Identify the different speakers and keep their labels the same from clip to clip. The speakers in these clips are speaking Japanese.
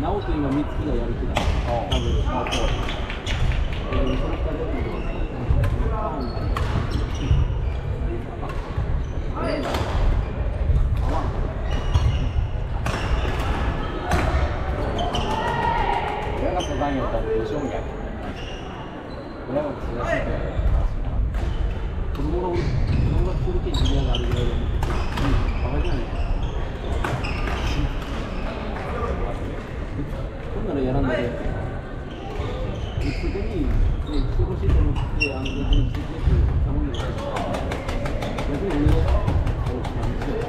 Speaker 1: 直人今三月がやる気だ。多分、あ、そう。えー、その二人だけど、親が相談よったらどうしようみたいな。親が相談してて、子供の子供がする気にがあるぐらいで、うん、バカじゃないほんならやらんだけで、そこに、ね、来てほしいと思って、あの、別に説明頼んでくれた逆に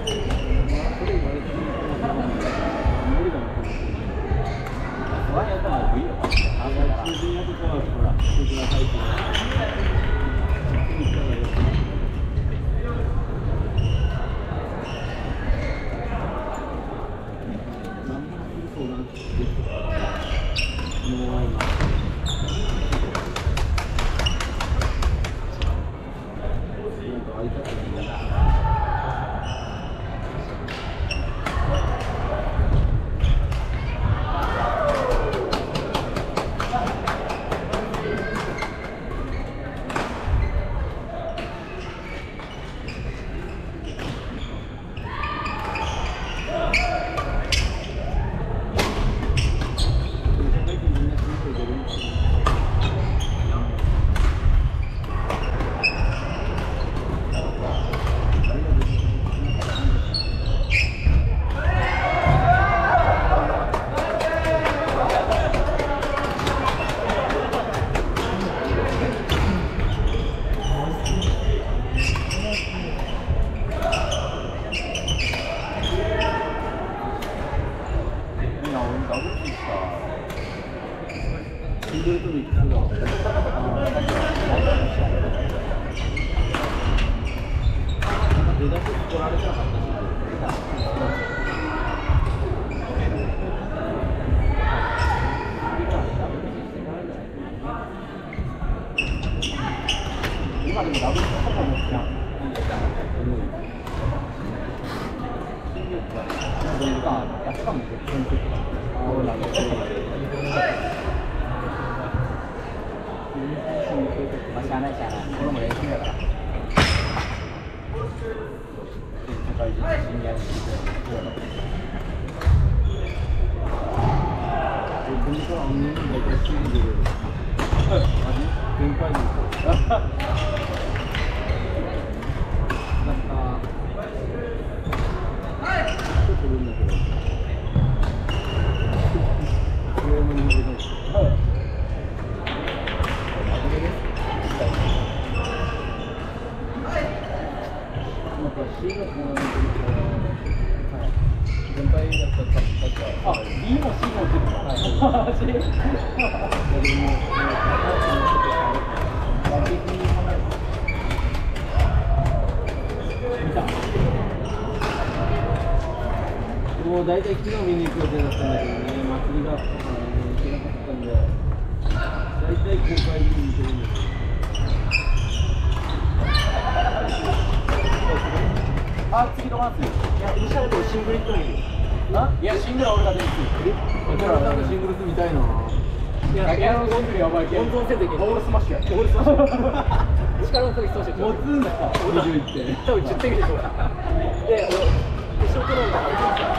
Speaker 1: 俺ほら、見てください。出だし取られてなかったし今でもダブルキーとかもじゃん。うんなんか、やったかもしれない。そうなんですよ。まあ、しゃあないしゃあない。これも練習だから。世界中のシニアに聞いて僕にからあんなに大体すぐ出る。先輩です。なんか、ちょっといるんだけど。上の人間です。なんか、シーがこの先輩だったら、確か、あ、B も C もってるか。はい。C。いや、でも、見た。もう大体昨日見に行く予定だったんだけどね、祭りがあったからね、行けなかったんで、大体公開見に行けるんだけど。あ、次のマンスいや、イニシャルでシングル行ってもいいあいや、シングルは俺が出るだから、なんかシングルス見たいな。いや、ギャラのゴンズリやばい。ゴンズリせずに、ボールスマッシュや。ボールスマッシュ。力の時そうして。持つんだ。21点。多分10点ぐらいそうだ。で、俺、決勝トーナメント初めてさ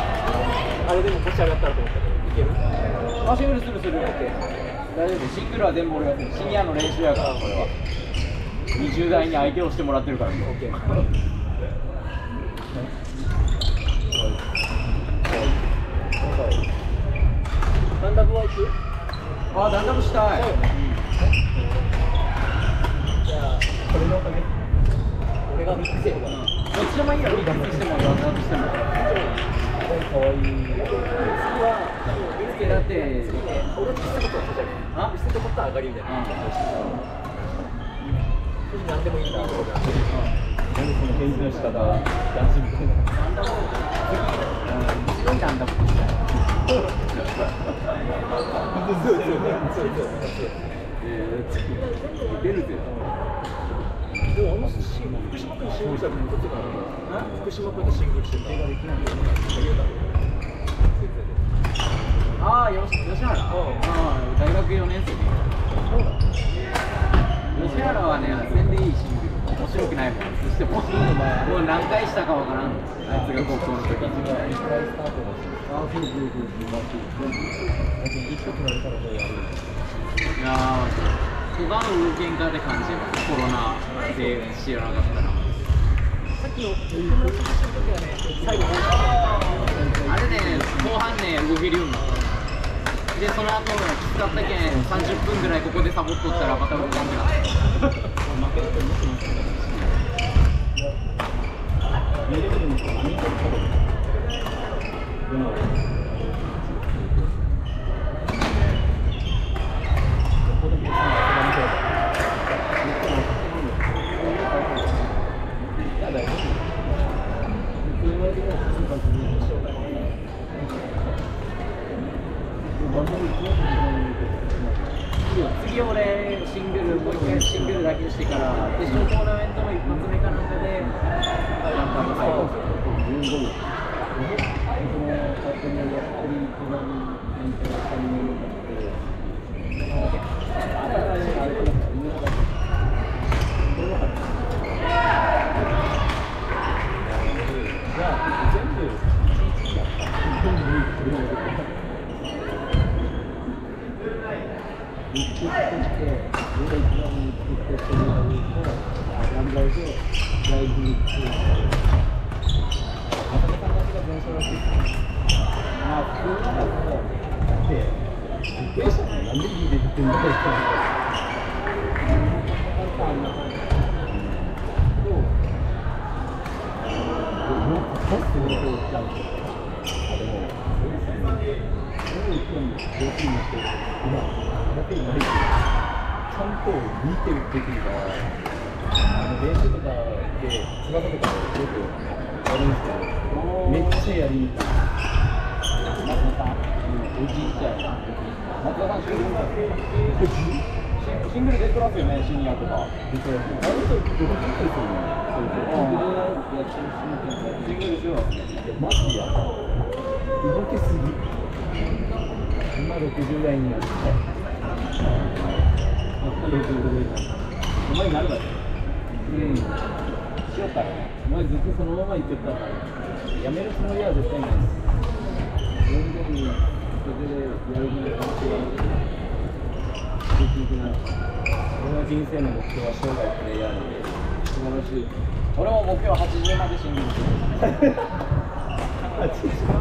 Speaker 1: あれでも腰上がったらと思ったけど、いけるあ、シングルするする。大丈夫。シングルは全部俺が。シニアの練習やから、これは。20代に相手をしてもらってるから。オッケー。単独は
Speaker 2: あ段差したい。
Speaker 3: そうよね。じゃあこれのおかげ？俺がミックスやるから
Speaker 2: どっちでもいい。よミックスしても段差しても
Speaker 3: かわいい次は
Speaker 2: つけだって。
Speaker 3: 俺って。したことはそうじゃん
Speaker 2: あ
Speaker 3: したことは上がりみたいな何でもいいんだ
Speaker 1: なんでその返事の仕方男子みたいな
Speaker 3: うう
Speaker 2: 出るぜ
Speaker 3: でもあのシン福島君シングルしたらこっちから福島君とシングルして映画できない
Speaker 2: ああよし吉原ああ大学4年生でそうだ吉原はね全然いいシングル面白くないもんそしてもう何回したかわからんあいつが高校の時
Speaker 1: 一回スタートだし
Speaker 2: あそうそうそう
Speaker 1: 一個取られたらもうやる
Speaker 2: いやー、他の動けんかで感じ、コロナで知らなかったら。あれね、後半ね、動けるようになった。で、その後、きつかったけん、30分ぐらいここでサボっとったらまた。次俺、シングル、もう一回シングルだけしてから、決勝トーナメントの一発目かなんかで、なんか最後。
Speaker 1: Thank you. 練習とかで、つばさとかでよくやるんですけどめっちゃやりにくい。
Speaker 2: さんおじいちゃん。松田さん、シングルシングル出てますよね、シニアとか。
Speaker 1: あの人どこに行ったりするの
Speaker 2: シングルしよう。
Speaker 1: マジや動けすぎ今60代になって65代になお前になるわよ
Speaker 2: うん。しようかね。
Speaker 1: お前ずっとそのまま行ってたからやめるつもりは絶対ないです全然それやるのが違う結局な俺の人生の目標は生涯プレイヤーなんで素晴らしい
Speaker 2: 俺も目標80までシングルする。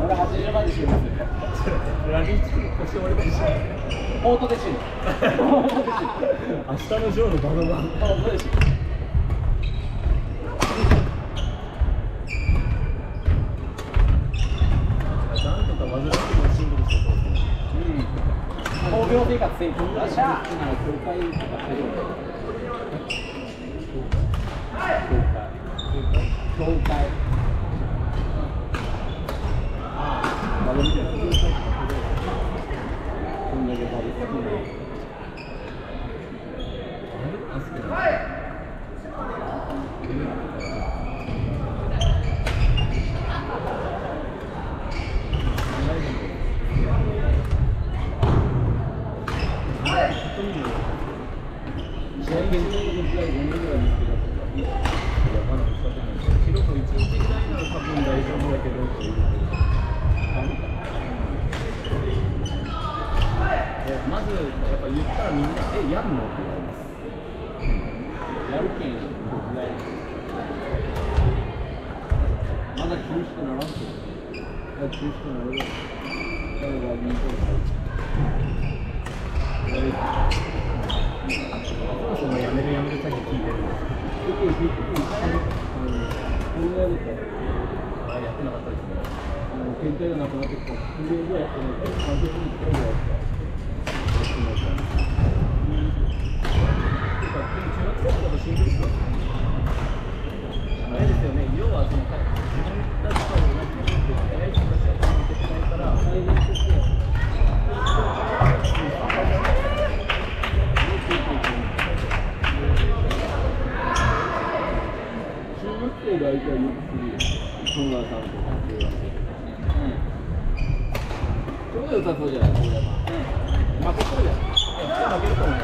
Speaker 2: 俺80までシングルする。
Speaker 1: ラリーチ腰折れたりしない
Speaker 2: ポートで死ぬ。
Speaker 1: 明日のジョーのバナナ
Speaker 2: ポ工業生活成功。よっしゃ。
Speaker 1: 教会とか入る教会教会バレみたいな教会とかでこんだけバレ好きなあれ好きな試合限定の試合5年ぐらい見つけたとか、いや、まだ見つかってない。記録1日ぐらいなら多分大丈夫だけどっていう。あるかな。えまず、やっぱ言ったらみんな、え、やんのって言われます。やるけん、僕がやる。まだ中止とならんけど。いや中止となるよ。だから、みんなそもそもやめるやめる詐欺聞いてるんです結構結構考えるとあやってなかったですねあの検体がなくなってきた不良ぐらいやってないと完全に1回ぐらいやったやってないからてかでも中学生とかとシングルスはあれですよね要はその自分たちと同じで早い人たちが続けてないから負けると思うよ。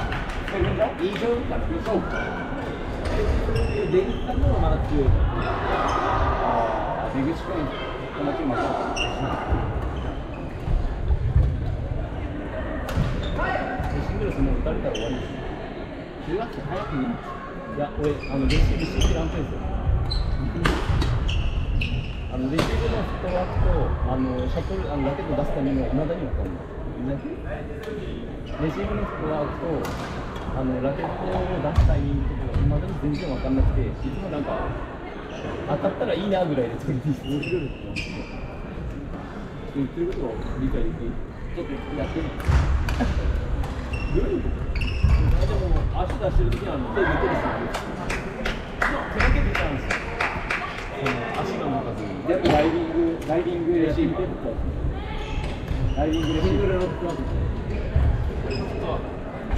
Speaker 1: いい勝負かな。いい勝負か。出口さんの方がまだ強い。ああ、出口君、このチームはシングルスも打たれたら終わりです。中学生早くいいんですいや、俺、あのレシーブ信じらんてんすよ。あのレシーブのフットワークと、あのシャトル、あのラケット出すためには、いまだに分かんない。レシーブのフットワークと、あのラケットを出すタイミングとか、いまだに全然分かんなくて、いつもなんか、当たったらいいなぐらいで取りに面白いですよ。言ってることを理解でき。ちょっとやってみて。どういうことでも足出してる時はあの手見てる人いる手だけ出ちゃうんですよの足が向かずに
Speaker 2: 全部ライディングライディングレシーブライディングレシーブ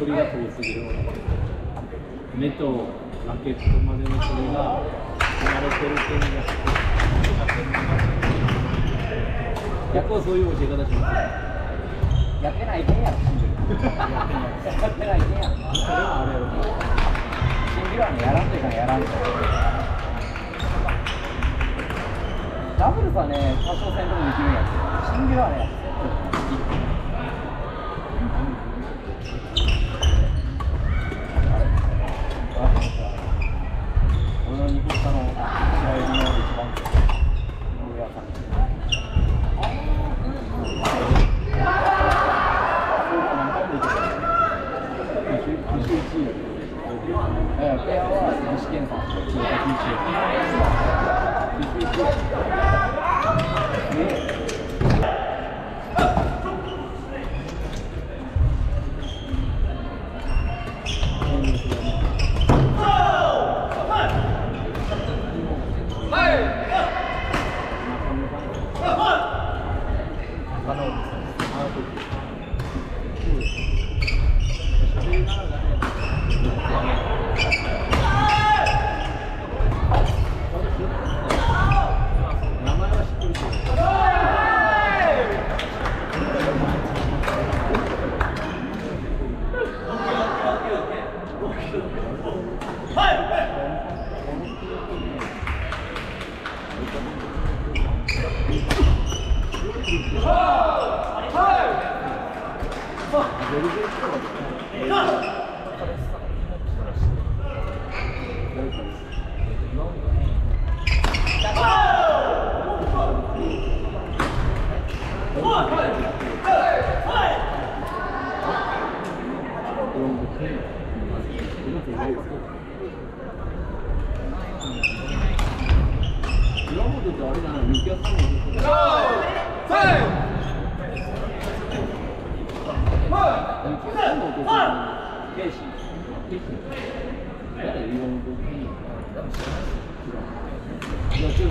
Speaker 1: 距離が遠すぎる目とラケットまでの距離が離れてる点が結構そういう教え方します
Speaker 2: やってないけんやろシングルやってないけんやろ
Speaker 1: それはあれやろ
Speaker 2: シングルはねやらんといかんやらんとダブルスはね多少戦でもできるんやけどシングルはね俺の日本下の試合の一番上はさんええ、ペアは試験さん、通
Speaker 3: 여기 二、三、四、四、四、要进
Speaker 1: 步，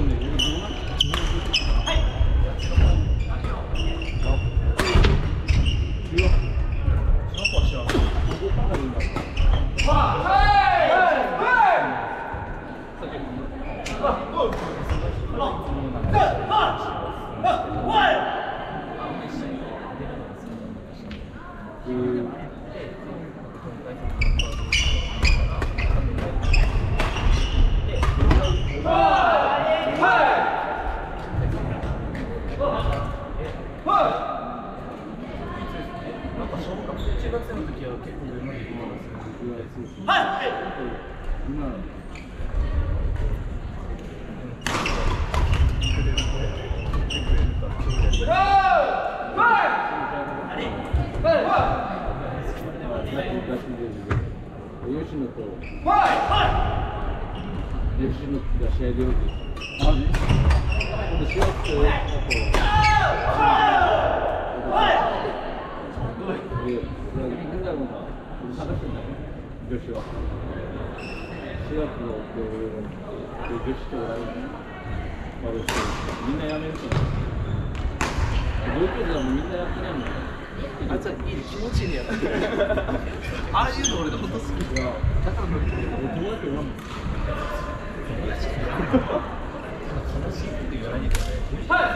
Speaker 1: 吉野と吉野が試合でよくマジ今度4月とあとで、みんなも探してんだよ女子は4月の女子とライブまでしてみんな辞めると思う同級生はみんなやってないもん
Speaker 3: あいつはいい気持ちいいねやああいうの俺のこと好き
Speaker 1: いやだから俺友達いらんもん
Speaker 3: 悲しいっ。て言わないでください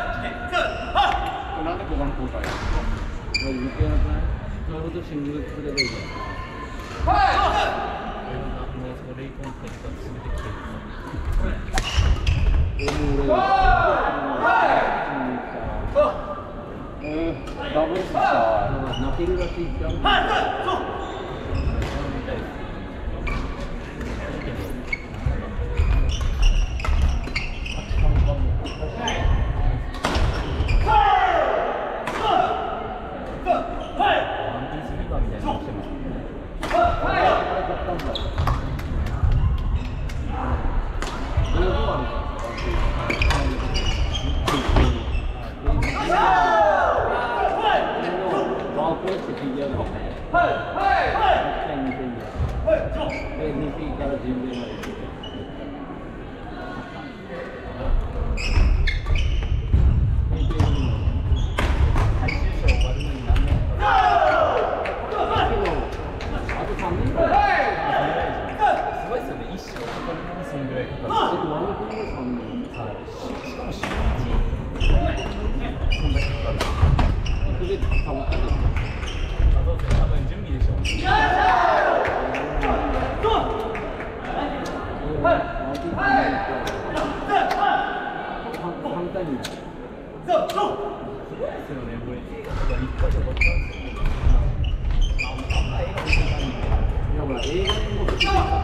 Speaker 2: なんでここの交代
Speaker 1: まず余計なくないそれほどシングルすればいいじゃん
Speaker 3: もうそのレイコンテンツが全て消えて
Speaker 1: でも俺は
Speaker 2: えー、ダブルスさ
Speaker 1: なんか泣けるらしいじゃん
Speaker 3: ワンピースフィー最終章終わるのに何年かすごいですよね一生かかるのにそんぐらいかかるはいししかも週一そんだけかかるあそうですね多分準備でしょうすごいですよねこれ映画とか一回で終わったんですよああんな映画見てたんで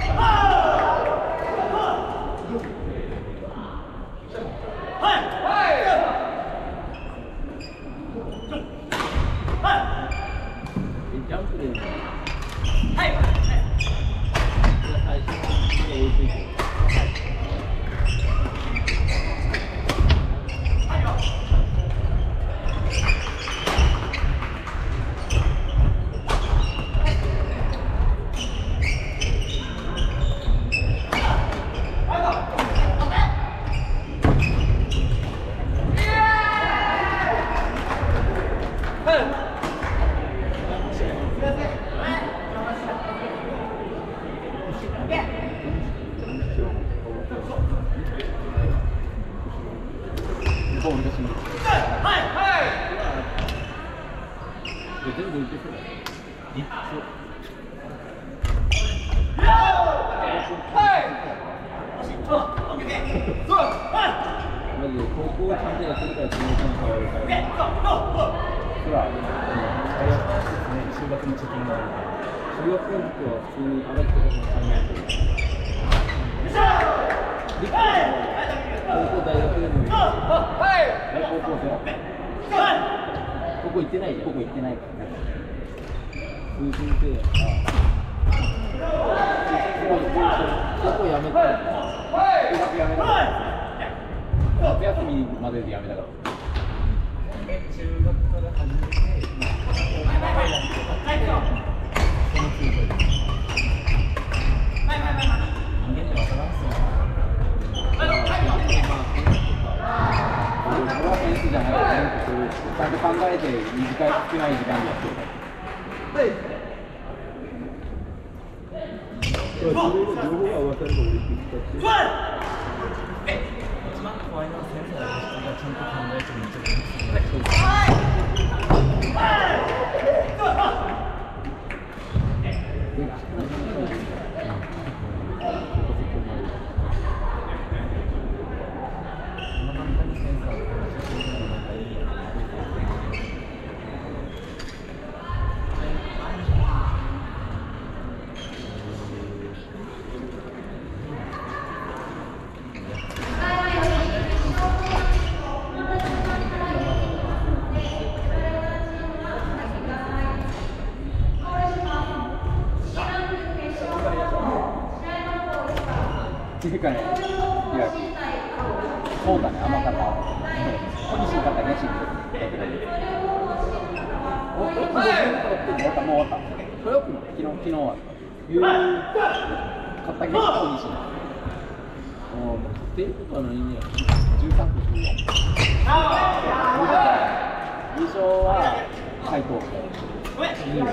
Speaker 1: ジャンプで。はい。最初に追いついて。
Speaker 2: ボールが死ぬ
Speaker 1: で全部受けそうだ。マジで高校ちゃんとやってからその変わるから。
Speaker 2: ほら
Speaker 3: 最初はですね中学の貯金があるから
Speaker 1: 中学の時は普通に荒木とも考えてる。陸高校大学でもいい。
Speaker 2: 高校生
Speaker 1: ここ行ってないじゃん。
Speaker 2: ここ行ってない
Speaker 1: 通信制やから。ここやめたら。
Speaker 2: やめた夏休みまででやめたから
Speaker 3: 中学から始めて高校の間にとかってその通貨で
Speaker 2: じゃないからそういうちゃんと考えて短い少ない時間でやってるから
Speaker 1: それの情報が合わさるのオリンピックって。
Speaker 3: 一番怖いのは先生ちゃんと考えてめっちゃ大事ですそんな簡単にセンサーを話してくれるのなんかいいや
Speaker 2: っていうかねいやそうだね甘かった小西に勝ったら西におお終わったもう終わった
Speaker 1: 早くない
Speaker 2: 昨日昨日は
Speaker 1: えー、
Speaker 2: 勝ったけど小西に
Speaker 1: ああ、もう勝っていることはないね。
Speaker 2: 13分14優勝は斉藤
Speaker 1: いいね。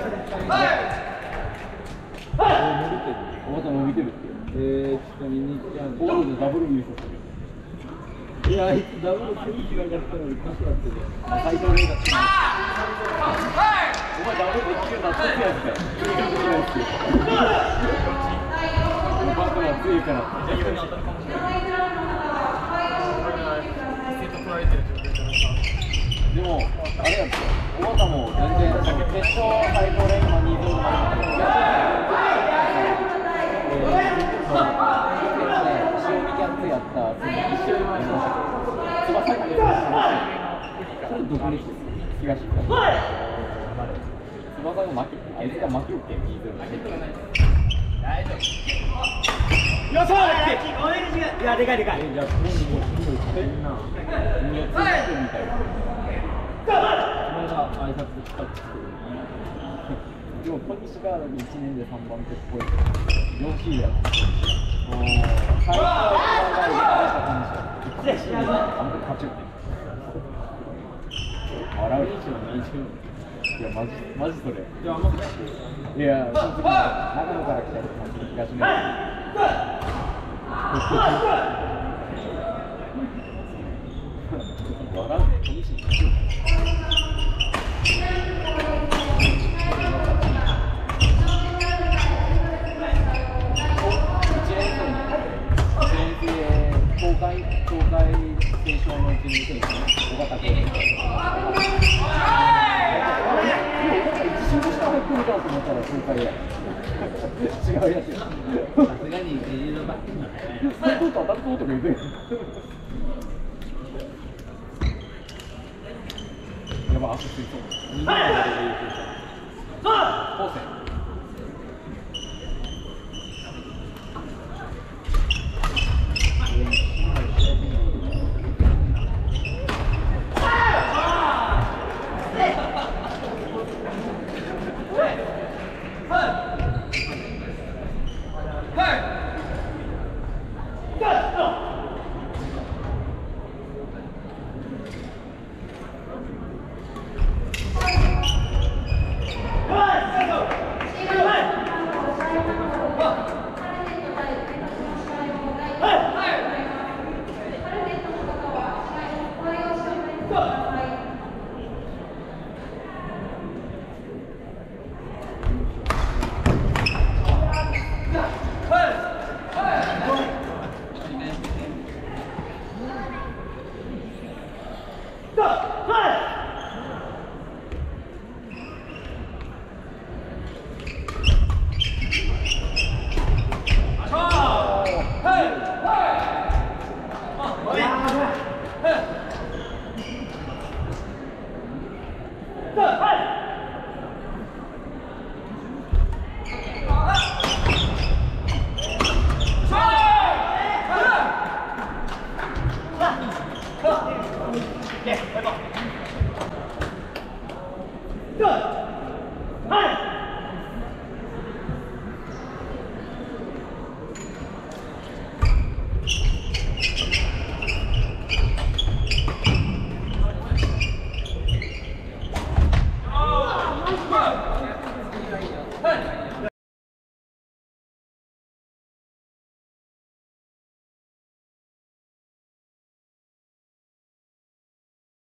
Speaker 1: えー、伸びてる。
Speaker 2: おばた伸びてるって
Speaker 1: えー、ちょっと見に行ってやん。
Speaker 2: ゴールダブル優勝する
Speaker 1: いや、あいつダブルセンチなかったのに、パスだってる。
Speaker 2: 斉藤玲だお前ダブルできるようになったやつだよそれができないっすよおばたは強いからでも、あれやんですよ、おばたも全然、決勝最高レンマ2分まで、決勝えー、塩見キャッツやった、その一緒に回りましたけど、翼にそれどこに東から。翼が負け、あいつが負けって2分大丈夫。よそうだっけいや、でかいでかい。
Speaker 1: え、じゃあ、ここにもうすごい勝てんな。
Speaker 2: いや、ついてるみたい。
Speaker 1: 前が挨拶したって
Speaker 2: でも、小西が1年で3番手っぽい。4シーやった。おー、最初は一番長い小西や。1シーで、あんた勝ちよ。笑う、いや、マジ、マジそれ。
Speaker 1: じゃあ、あんまくない
Speaker 2: や、その時長野から来た人も東の。笑う、小西に勝ちよ一年生に一年生公開公開継承の一年生に尾形君一瞬で下入ってるかと思ったら公開や違うやつや
Speaker 1: さすがに、えー、バッテンだね。
Speaker 2: 最高と当たるととか言うて